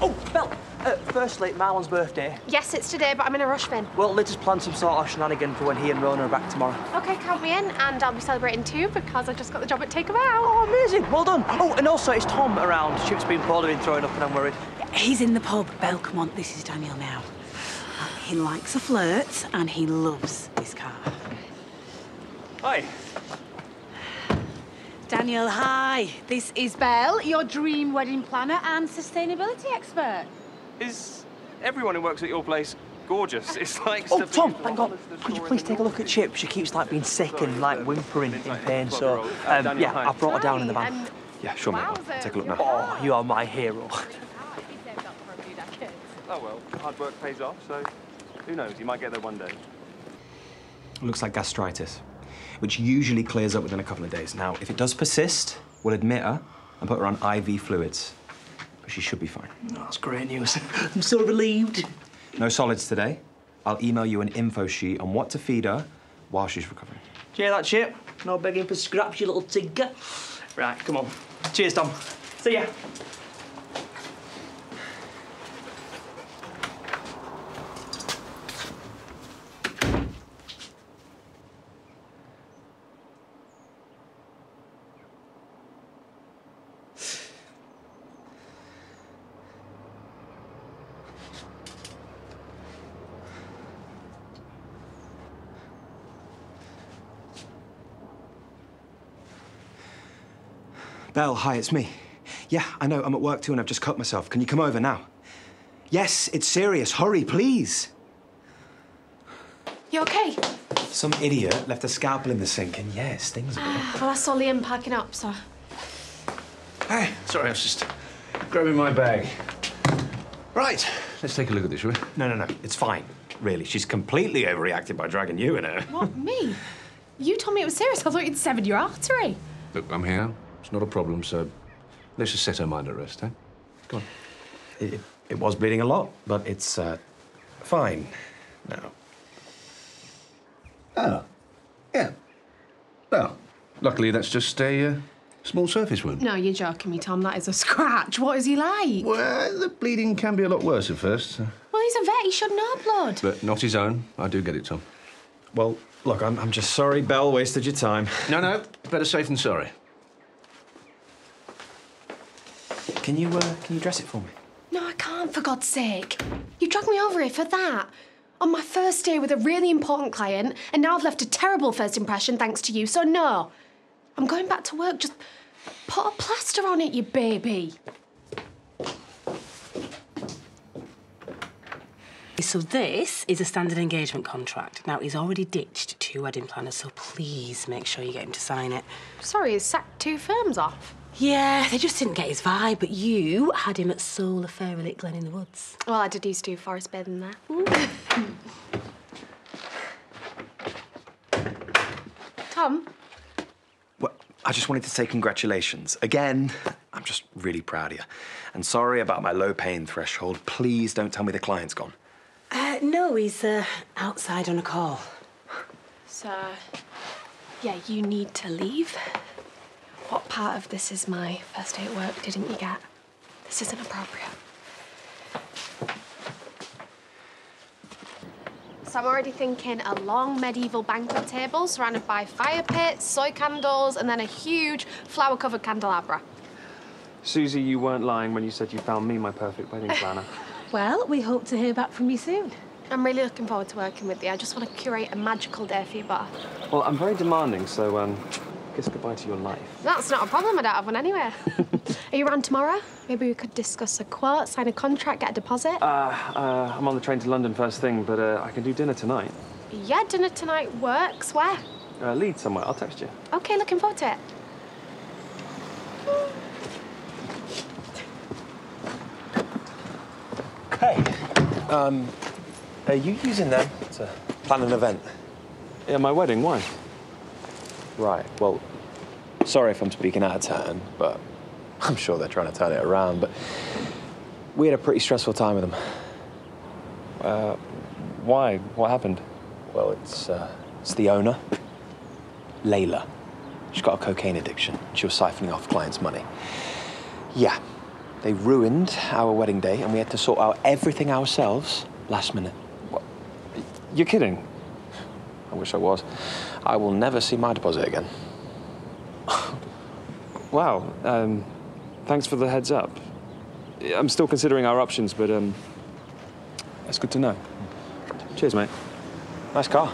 Oh, Belle, uh, firstly, Marlon's birthday. Yes, it's today, but I'm in a rush, Finn. Well, let's just plan some sort of shenanigan for when he and Rhona are back tomorrow. Okay, count me in, and I'll be celebrating too because I've just got the job at Take A Vow. Oh, amazing. Well done. Oh, and also, it's Tom around. Chip's been poorly been throwing up and I'm worried. He's in the pub. Belle, come on, this is Daniel now. He likes a flirt and he loves this car. Hi. Daniel, hi. This is Belle, your dream wedding planner and sustainability expert. Is everyone who works at your place gorgeous? It's like Oh, Tom, into a thank God. Could you please take a look at Chip? She keeps like being sick and like whimpering in pain. So, Uh, um, yeah. I brought her down in the van. Um, Yeah, sure, mate. Wowzer. Take a look now. Oh, you are my hero. Oh well, hard work pays off, so who knows? You might get there one day. Looks like gastritis, which usually clears up within a couple of days. Now, if it does persist, we'll admit her and put her on IV fluids. But she should be fine. Oh, that's great news. I'm so relieved. No solids today. I'll email you an info sheet on what to feed her while she's recovering. Do you hear that, Chip? No begging for scraps, you little tigger. Right, come on. Cheers, Tom. See ya. Belle, hi, it's me. Yeah, I know, I'm at work too and I've just cut myself. Can you come over now? Yes, it's serious. Hurry, please. You okay? Some idiot left a scalpel in the sink and yeah, it stings a bit. Ah, well, I saw Liam packing up, so. Hey, sorry, I was just grabbing my bag. Right, let's take a look at this, shall we? No, no, no, it's fine. Really, she's completely overreacted by dragging you in her. What, me? You told me it was serious. I thought you'd severed your artery. Look, I'm here. It's not a problem, so let's just set her mind at rest, eh? Go on. It, it, it was bleeding a lot, but it's uh, fine now. Oh, yeah. Well, luckily that's just a uh, small surface wound. No, you're joking me, Tom. That is a scratch. What is he like? Well, the bleeding can be a lot worse at first, Well, he's a vet. He should know blood. but not his own. I do get it, Tom. Well, look, I'm, I'm just sorry Belle wasted your time. No, no, better safe than sorry. Can you, uh, can you dress it for me? No, I can't, for God's sake. You dragged me over here for that. On my first day with a really important client, and now I've left a terrible first impression thanks to you, so no. I'm going back to work. Just put a plaster on it, you baby. So this is a standard engagement contract. Now, he's already ditched two wedding planners, so please make sure you get him to sign it. Sorry, he's sacked two firms off. Yeah, they just didn't get his vibe, but you had him at Soul Affair at Glen in the Woods. Well, I did used to do forest bathing there. Tom, Well, I just wanted to say congratulations. Again, I'm just really proud of you. And sorry about my low pain threshold. Please don't tell me the client's gone. Uh, no, he's uh, outside on a call. so yeah, you need to leave. What part of this is my first day at work didn't you get? This isn't appropriate. So I'm already thinking a long medieval banquet table surrounded by fire pits, soy candles, and then a huge flower-covered candelabra. Suzy, you weren't lying when you said you found me my perfect wedding planner. Well, we hope to hear back from you soon. I'm really looking forward to working with you. I just want to curate a magical day for you both. well, I'm very demanding, so um, kiss goodbye to your life. That's not a problem. I don't have one anyway. Are you around tomorrow? Maybe we could discuss a quote, sign a contract, get a deposit. Uh, uh, I'm on the train to London first thing, but uh, I can do dinner tonight. yeah, dinner tonight works. Where? Uh, Leeds somewhere. I'll text you. Okay, looking forward to it. Hey, um, are you using them to plan an event? Yeah, my wedding. Why? Right, well, sorry if I'm speaking out of turn, but I'm sure they're trying to turn it around. But we had a pretty stressful time with them. Uh, why? What happened? Well, it's, uh, it's the owner, Layla. She's got a cocaine addiction. She was siphoning off clients' money. Yeah, They ruined our wedding day, and we had to sort out everything ourselves last minute. What? You're kidding. I wish I was. I will never see my deposit again. Wow. Um, thanks for the heads up. I'm still considering our options, but um, that's good to know. Cheers, mate. Nice car.